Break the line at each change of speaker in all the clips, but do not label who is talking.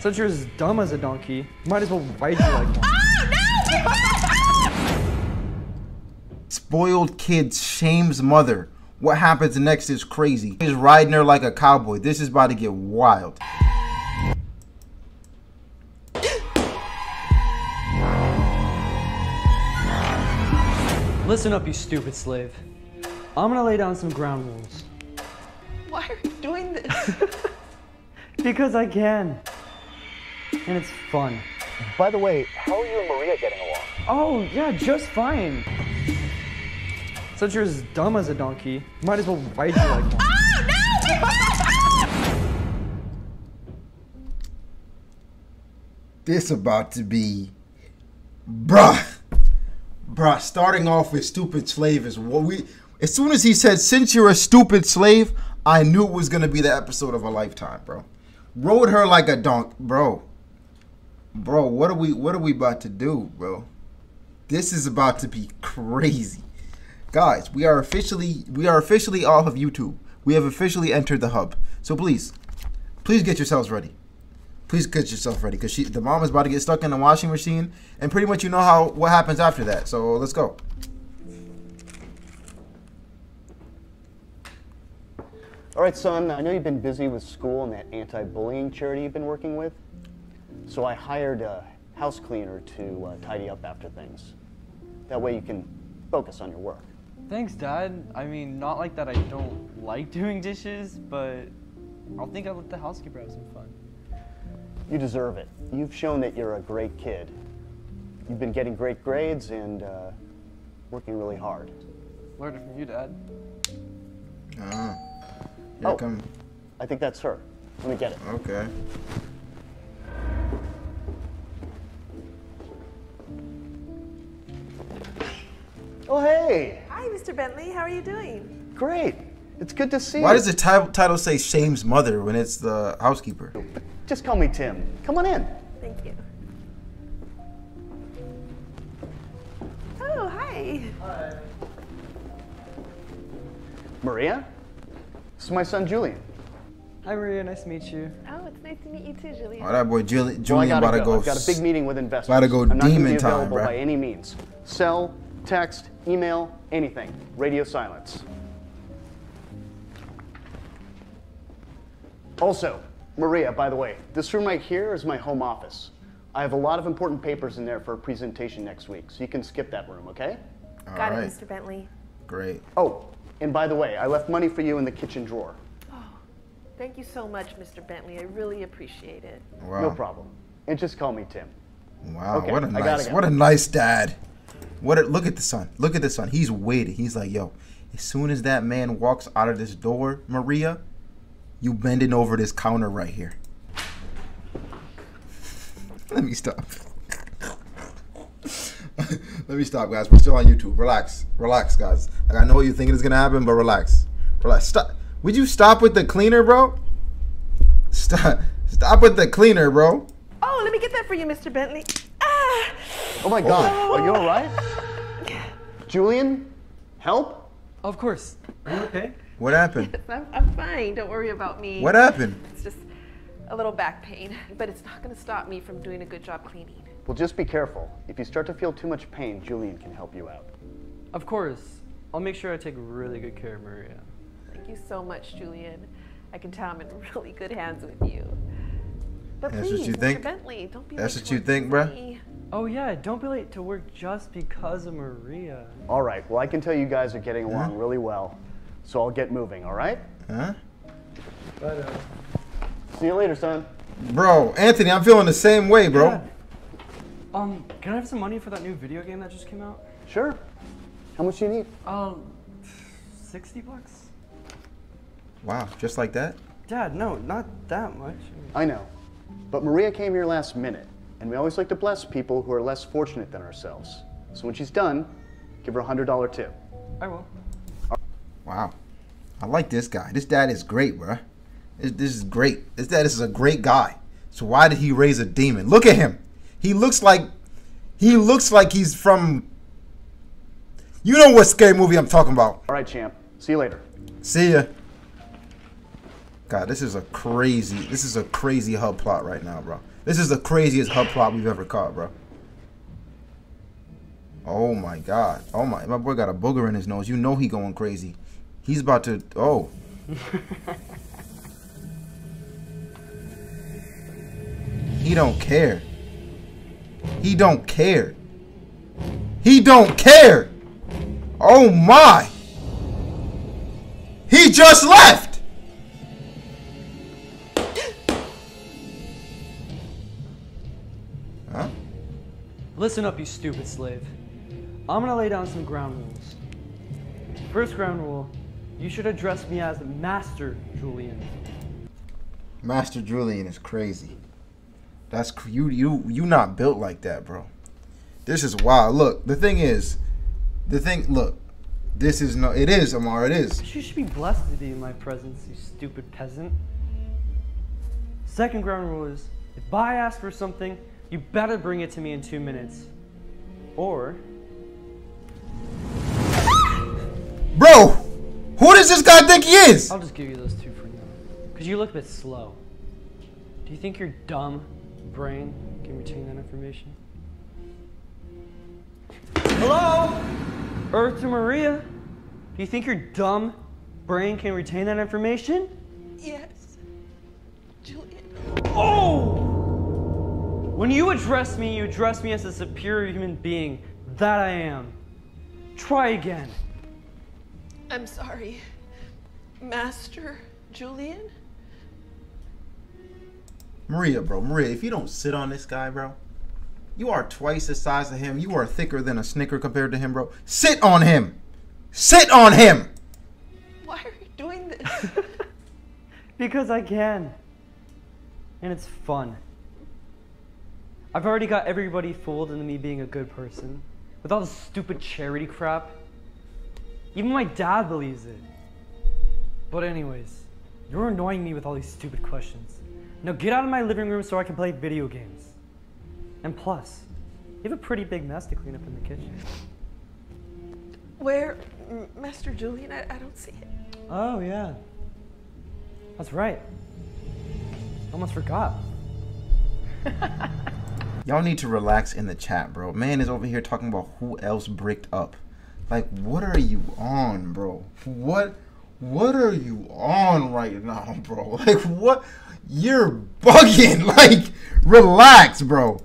Since you're as dumb as a donkey, you might as well ride you like one.
Oh, Spoiled kid shames mother. What happens next is crazy. He's riding her like a cowboy. This is about to get wild.
Listen up, you stupid slave. I'm gonna lay down some ground rules.
Why are you doing this?
Because I can. And it's fun.
By the way, how are you and Maria getting along?
Oh, yeah, just fine. Since you're as dumb as a donkey, might as well ride you like one. Oh, no!
This about to be, bruh, bruh. Starting off with stupid slave is what we. As soon as he said, "Since you're a stupid slave," I knew it was gonna be the episode of a lifetime, bro. Rode her like a donk, bro. Bro, what are we? What are we about to do, bro? This is about to be crazy, guys. We are officially we are officially off of YouTube. We have officially entered the hub. So please, please get yourselves ready please get yourself ready because she the mom is about to get stuck in the washing machine and pretty much you know how what happens after that so let's go
All right, son, I know you've been busy with school and that anti bullying charity you've been working with. So I hired a house cleaner to uh, tidy up after things. That way you can focus on your work.
Thanks, Dad. I mean, not like that I don't like doing dishes, but I'll think I'll let the housekeeper have some fun.
You deserve it. You've shown that you're a great kid. You've been getting great grades and uh, working really hard.
Learned it from you, Dad.
uh, here
Oh.
come
I think that's her. Let me get it.
okay
Mr. Bentley. How are you doing?
Great! It's good to see
why
you.
Why does the ti- title say shame's mother when it's the housekeeper
Just call me Tim. Come on in.
Thank you. Oh, hi. Hi.
Maria? This is my son Julian.
Hi, Maria. Nice to meet you.
Oh, it's nice to meet you too, Julian.
All right, that boy Julian,
Well, I
Julian
gotta
about to
go.
go
I've got a big meeting with investors.
about to go
I'm not gonna be
time,
available
bruh.
by any means. Cell, text, email, anything. Radio silence. Also, Maria, by the way, this room right here is my home office. I have a lot of important papers in there for a presentation next week, so you can skip that room, okay?
Got
All
it. Mr. Bentley.
great
Oh, and by the way, I left money for you in the kitchen drawer.
Oh, thank you so much, Mr. Bentley. I really appreciate it.
wow
No problem. And just call me Tim.
wow
Okay,
what a
I gotta
nice
go.
what a nice dad what look at the son look at the son he's waiting. He's like yo as soon as that man walks out of this door Maria you bending over this counter right here. Let me stop. Let me stop guys. We're still on youtube. Relax. Relax guys. Like, i know what you're thinking is gonna happen but relax. Relax. Stop would you stop with the cleaner bro? Stop stop with the cleaner bro.
Oh, let me get that for you, Mr. Bentley. Ah!
Oh my god, are you alright? Julian? Help?
Of course. Are you okay?
what happened
I'm, I'm fine. Don't worry about me.
what happened
It's just a little back pain, but it's not going to stop me from doing a good job cleaning.
Well, just be careful. If you start to feel too much pain, Julian can help you out.
Of course. I'll make sure I take really good care of Maria.
Thank you so much, Julian. I can tell I'm in really good hands with you. But
That's what
please,
you
Mr.
think?
Bentley, don't be
That's what you think,
with
bruh?
Me.
Oh, yeah. Don't be late to work just because of Maria.
All right, well, I can tell you guys are getting along really well, so I'll get moving, all right?
huh
But, uh,
See you later, son.
Bro, Anthony, I'm feeling the same way, bro.
Yeah. Um, can I have some money for that new video game that just came out?
Sure. How much do you need?
Um, 60 bucks?
Wow, just like that?
Dad, no, not that much.
I know. But Maria came here last minute, and we always like to bless people who are less fortunate than ourselves. So when she's done, give her a $100 tip.
I will.
Wow. I like this guy. This dad is great, bro. This, this is great. This dad is a great guy. So why did he raise a demon? Look at him. He looks like he looks like he's from You know what scary movie I'm talking about.
All right, champ. See you later.
See ya. God, this is a crazy. This is a crazy hub plot right now, bro. This is the craziest hub plot we've ever caught, bro. Oh my God. Oh my. My boy got a booger in his nose. You know he going crazy. He's about to. Oh. he don't care. He don't care. He don't care. Oh my. He just left.
Listen up, you stupid slave. I'm gonna lay down some ground rules. First ground rule, you should address me as Master Julian.
Master Julian is crazy. That's you you you not built like that, bro. This is wild. Look, the thing is, the thing. Look, this is no. It is Amar. It is.
You should be blessed to be in my presence, you stupid peasant. Second ground rule is, if I ask for something, you better bring it to me in two minutes. Or,
Bro, who does this guy think he is?
I'll just give you those two for now. Because you look a bit slow. Do you think your dumb brain can retain that information? Hello? Earth to Maria? Do you think your dumb brain can retain that information?
Yes. Julian.
Oh! When you address me, you address me as a superior human being. That I am. Try again.
I'm sorry. Master Julian?
Maria, bro, Maria. If you don't sit on this guy, bro, you are twice the size of him. You are thicker than a Snicker compared to him, bro. Sit on him. Sit on him.
Why are you doing this?
Because I can. And it's fun. I've already got everybody fooled into me being a good person. With all this stupid charity crap. Even my dad believes it. But, anyways, you're annoying me with all these stupid questions. Now get out of my living room so I can play video games. And plus, you have a pretty big mess to clean up in the kitchen.
Where, Master Julian? I, I don't see it.
Oh, yeah. That's right. Almost forgot.
Y'all need to relax in the chat, bro. Man is over here talking about who else bricked up. Like, what are you on, bro? What what are you on right now, bro? Like what you're bugging. Like, relax, bro.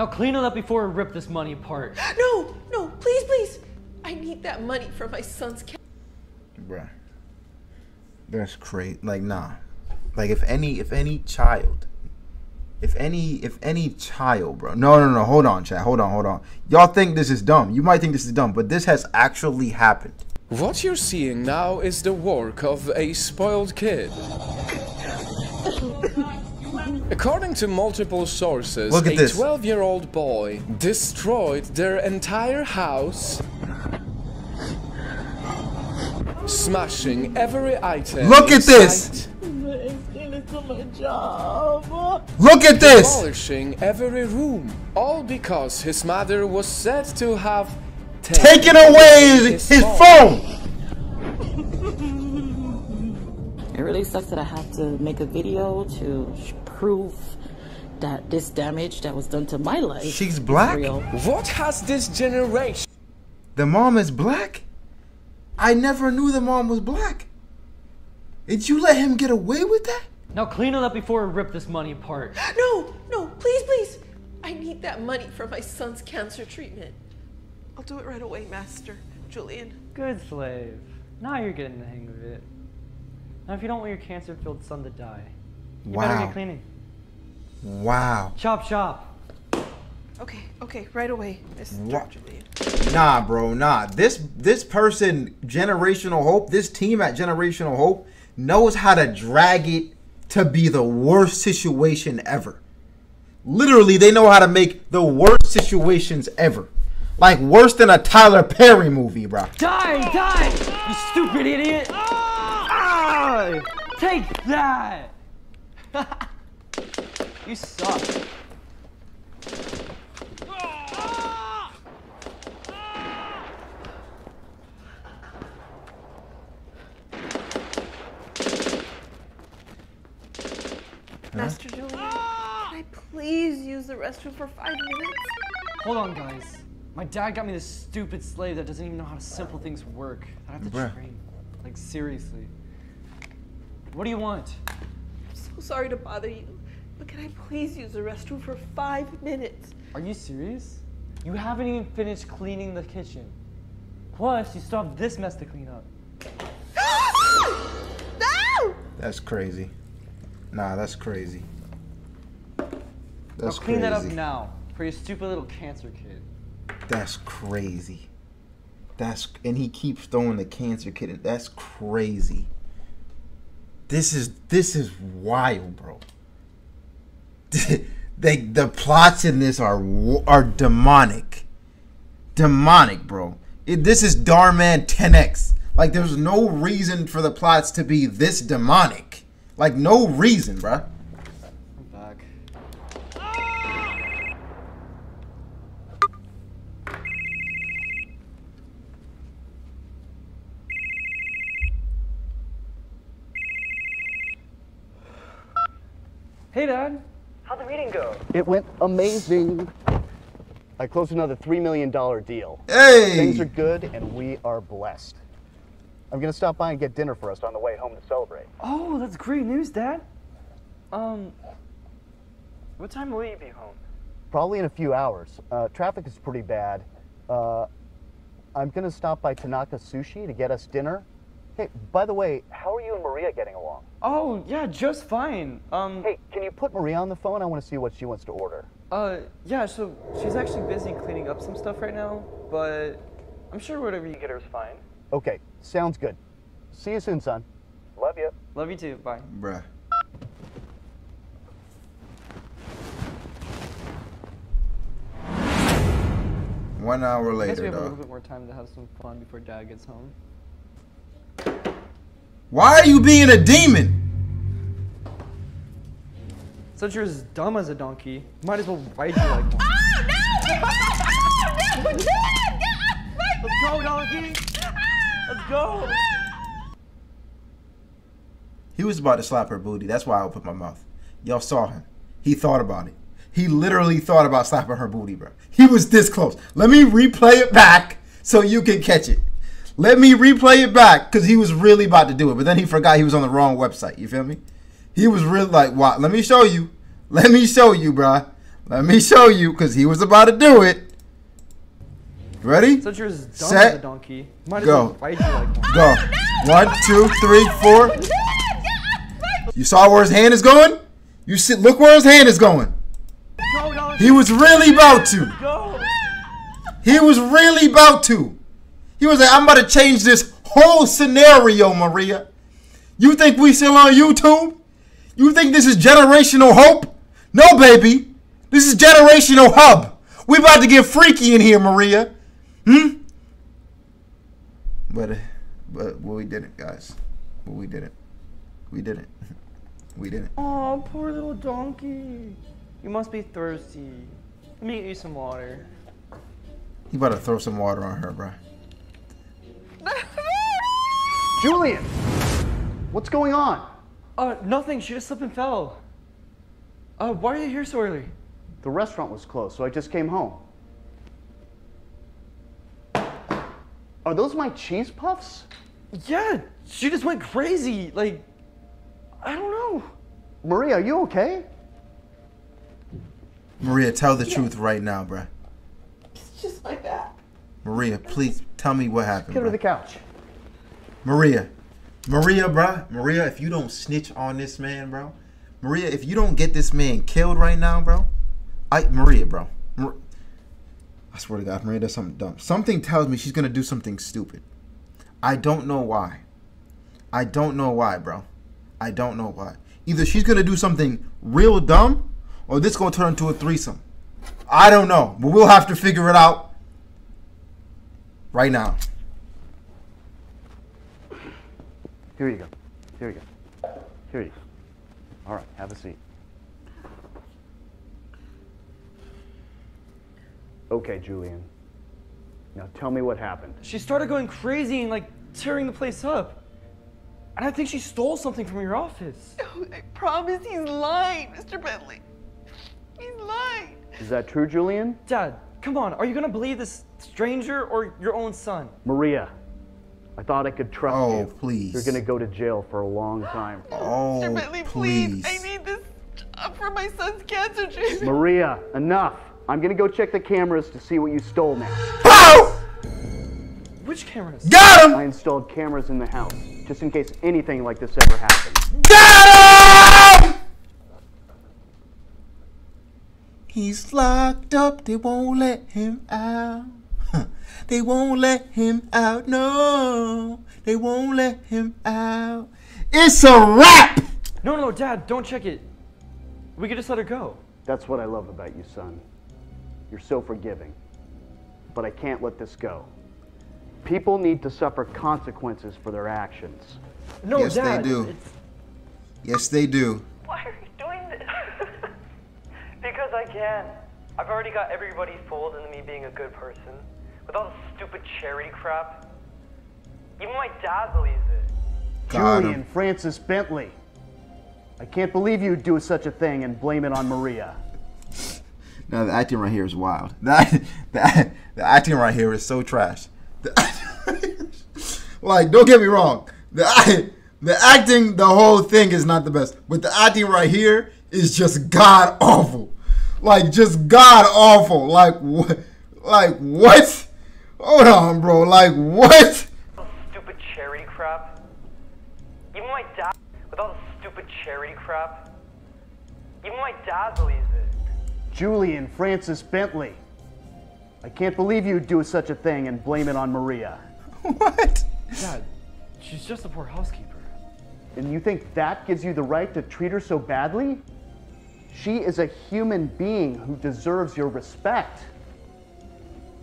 Now clean it up before we rip this money apart.
No, no, please, please. I need that money for my son's ca-
Bruh. That's crazy. Like, nah. Like, if any, if any child, if any, if any child, bro. No, no, no. Hold on, chat. Hold on, hold on. Y'all think this is dumb. You might think this is dumb, but this has actually happened.
What you're seeing now is the work of a spoiled kid. According to multiple sources,
Look at
a 12 year old boy destroyed their entire house, smashing every item.
Look at this. Look at this.
Demolishing every room, all because his mother was said to have
taken away his, his phone.
It really sucks that I have to make a video to prove that this damage that was done to my life
She's
is
black?
real.
What has this generation?
The mom is black? I never knew the mom was black. Did you let him get away with that?
Now clean it up before we rip this money apart.
No, no, please, please. I need that money for my son's cancer treatment. I'll do it right away, Master Julian.
Good slave. Now you're getting the hang of it. Now, if you don't want your cancer-filled son to die, you better get cleaning.
Wow.
Chop, chop.
Okay, okay, right away, Mr.
What?
Julian.
Nah, bro, nah. This this person, Generational Hope, this team at Generational Hope knows how to drag it to be the worst situation ever. Literally, they know how to make the worst situations ever. Like worse than a Tyler Perry movie, bro.
Die, die! You stupid idiot! Take that!
You suck.
Master Julian, can I please use the restroom for five minutes?
Hold on, guys. My dad got me this stupid slave that doesn't even know how simple things work. I have to
Bruh.
train. Like seriously. What do you want?
I'm so sorry to bother you, but can I please use the restroom for five minutes?
Are you serious? You haven't even finished cleaning the kitchen. Plus, you still have this mess to clean up.
No!
That's crazy. Nah, that's crazy. That's
Now clean that up
crazy.
now for your stupid little cancer kid.
That's crazy. That's and he keeps throwing the cancer kid. in. That's crazy. This is this is wild, bro. they the plots in this are are demonic, demonic, bro. It, this is Dhar Mann 10x. Like there's no reason for the plots to be this demonic. Like no reason, bro.
I'm back.
Hey, Dad.
How'd the meeting go? It went amazing. I closed another $3 million deal.
Hey.
Things are good and we are blessed. I'm gonna stop by and get dinner for us on the way home to celebrate.
Oh, that's great news, Dad. Um, what time will you be home?
Probably in a few hours. Uh, traffic is pretty bad. Uh, I'm gonna stop by Tanaka Sushi to get us dinner. Hey, by the way, how are you and Maria getting along?
Oh, yeah, just fine. Um,
Hey, can you put Maria on the phone? I want to see what she wants to order.
uh, yeah, so she's actually busy cleaning up some stuff right now, but I'm sure whatever you get her is fine.
Okay, sounds good. See you soon, son. Love you.
Love you too. Bye.
Bruh. One hour
I guess we have a little bit more time to have some fun before Dad gets home.
Why are you being a demon?
Since you're as dumb as a donkey, might as well ride you like one.
Oh, no! Oh, No!
Let's go, donkey! Let's go!
He was about to slap her booty. That's why I opened my mouth. Y'all saw him. He thought about it. He literally thought about slapping her booty, bro. He was this close. Let me replay it back so you can catch it. Let me replay it back because he was really about to do it, but then he forgot he was on the wrong website. You feel me? He was really like, "Wow, let me show you. Let me show you, bruh. Let me show you," because he was about to do it. Ready?
As dumb
Set,
donkey, might
go.
well like one.
Go. One, two, three, four. You saw where his hand is going? You see, look where his hand is going. He was really about to. He was really about to. He was like, I'm about to change this whole scenario, Maria. You think we still on YouTube? You think this is generational hope? No, baby. This is generational hub. We about to get freaky in here, Maria. Hmm? But, uh, but, well, we didn't, guys. But we didn't. We didn't. We didn't.
Oh, poor little donkey. You must be thirsty. Let me get you some water.
You about to throw some water on her, bruh.
Julian! What's going on?
Uh, nothing. She just slipped and fell. Uh, why are you here so early?
The restaurant was closed, so I just came home. Are those my cheese puffs?
Yeah, she just went crazy. Like, I don't know.
Maria, are you okay?
Maria, tell the truth right now, bruh.
It's just my back.
Maria, please tell me what happened.
Get her to the couch.
Maria, Maria, bruh. Maria, if you don't snitch on this man, bro. Maria, if you don't get this man killed right now, bro. I Maria, bro. Mar- I swear to God, Maria does something dumb. Something tells me she's gonna do something stupid. I don't know why. I don't know why, bro. I don't know why. Either she's gonna do something real dumb, or this gonna turn into a threesome. I don't know, but we'll have to figure it out right now.
Here you go. Here you go. Here you go. All right, have a seat. Okay, Julian. Now tell me what happened.
She started going crazy and like tearing the place up. And I think she stole something from your office.
Oh, I promise he's lying, Mr. Bentley. He's lying.
Is that true, Julian?
Dad, come on. Are you gonna believe this stranger or your own son?
Maria, I thought I could trust
Oh,
you.
please.
You're gonna go to jail for a long time.
Oh,
Mr. Bentley, please.
please.
I need this job for my son's cancer treatment.
Maria, enough. I'm gonna go check the cameras to see what you stole now.
Pow!
Which cameras?
Got him!
I installed cameras in the house, just in case anything like this ever happened.
Got him! He's locked up. They won't let him out. They won't let him out. No, they won't let him out. It's a wrap.
No, no, Dad, don't check it. We could just let her go.
That's what I love about you, son. You're so forgiving. But I can't let this go. People need to suffer consequences for their actions.
No,
Yes, they do.
It's
Yes, they do.
Why are you doing this?
Because I can. I've already got everybody fooled into me being a good person. With all the stupid charity crap. Even my dad believes it.
Got
Julian
him.
Francis Bentley. I can't believe you'd do such a thing and blame it on Maria.
Now the acting right here is wild. That the, the acting right here is so trash. The, like, don't get me wrong. The the acting, the whole thing is not the best, but the acting right here is just god awful. Like, just god awful. Like what? Like what? Hold on, bro. Like what?
Stupid charity crap. Even my dad. With all the stupid charity crap. Even my dad believes it.
Julian Francis Bentley. I can't believe you'd do such a thing and blame it on Maria.
What?
Dad, she's just a poor housekeeper.
And you think that gives you the right to treat her so badly? She is a human being who deserves your respect.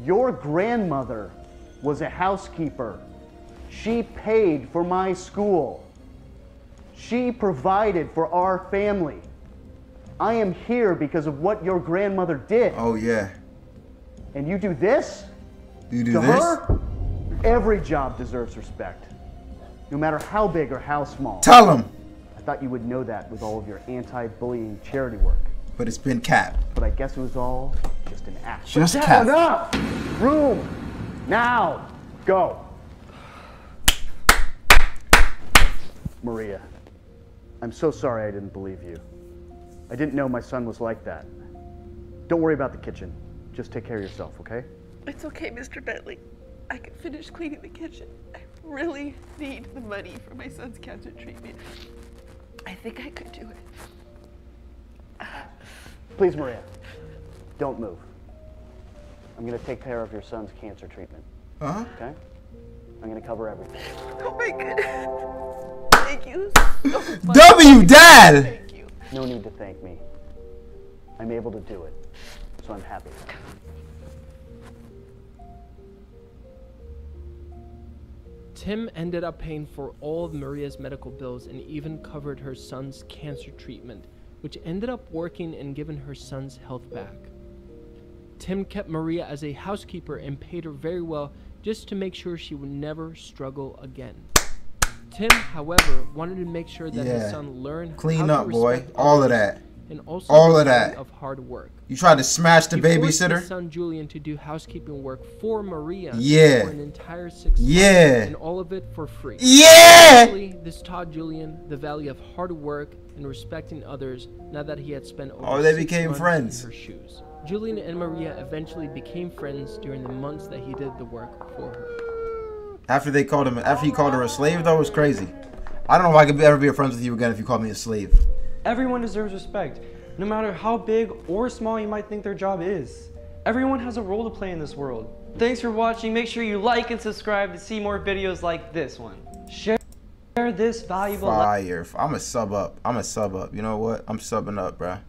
Your grandmother was a housekeeper. She paid for my school. She provided for our family. I am here because of what your grandmother did.
Oh yeah.
And you do this?
You do
to
this?
her? Every job deserves respect, no matter how big or how small.
Tell him.
I thought you would know that with all of your anti-bullying charity work,
But it's been capped.
but I guess it was all just an act.
Just
Dad,
capped.
Enough! Room! Now! Go! Maria, I'm so sorry I didn't believe you. I didn't know my son was like that. Don't worry about the kitchen. Just take care of yourself, okay?
It's okay, Mr. Bentley. I can finish cleaning the kitchen. I really need the money for my son's cancer treatment. I think I could do it.
Please, Maria, don't move. I'm gonna take care of your son's cancer treatment,
Huh?
okay? I'm gonna cover everything.
Oh my goodness. Thank you so much.
W Dad.
Thank you.
No need to thank me. I'm able to do it, so I'm happy.
Tim ended up paying for all of Maria's medical bills and even covered her son's cancer treatment, which ended up working and giving her son's health back. Tim kept Maria as a housekeeper and paid her very well just to make sure she would never struggle again. Tim, however, wanted to make sure that
Yeah.
his son learned
Clean
how to
up, boy. All of that.
And also
All of that.
of hard work.
You tried to smash the
He
babysitter?
his son Julian to do housekeeping work for Maria
Yeah.
for an entire six
Yeah.
months, and all of it for free.
Yeah.
Eventually, this taught Julian the value of hard work and respecting others. Now that he had spent over
Oh, they became friends.
in her shoes. Julian and Maria eventually became friends during the months that he did the work for her.
After they called him, after he called her a slave, though, it was crazy. I don't know if I could ever be friends with you again if you called me a slave.
Everyone deserves respect, no matter how big or small you might think their job is. Everyone has a role to play in this world. Thanks for watching. Make sure you like and subscribe to see more videos like this one. Share this valuable
Fire. I'm a sub up. I'm a sub up. You know what? I'm subbing up, bruh.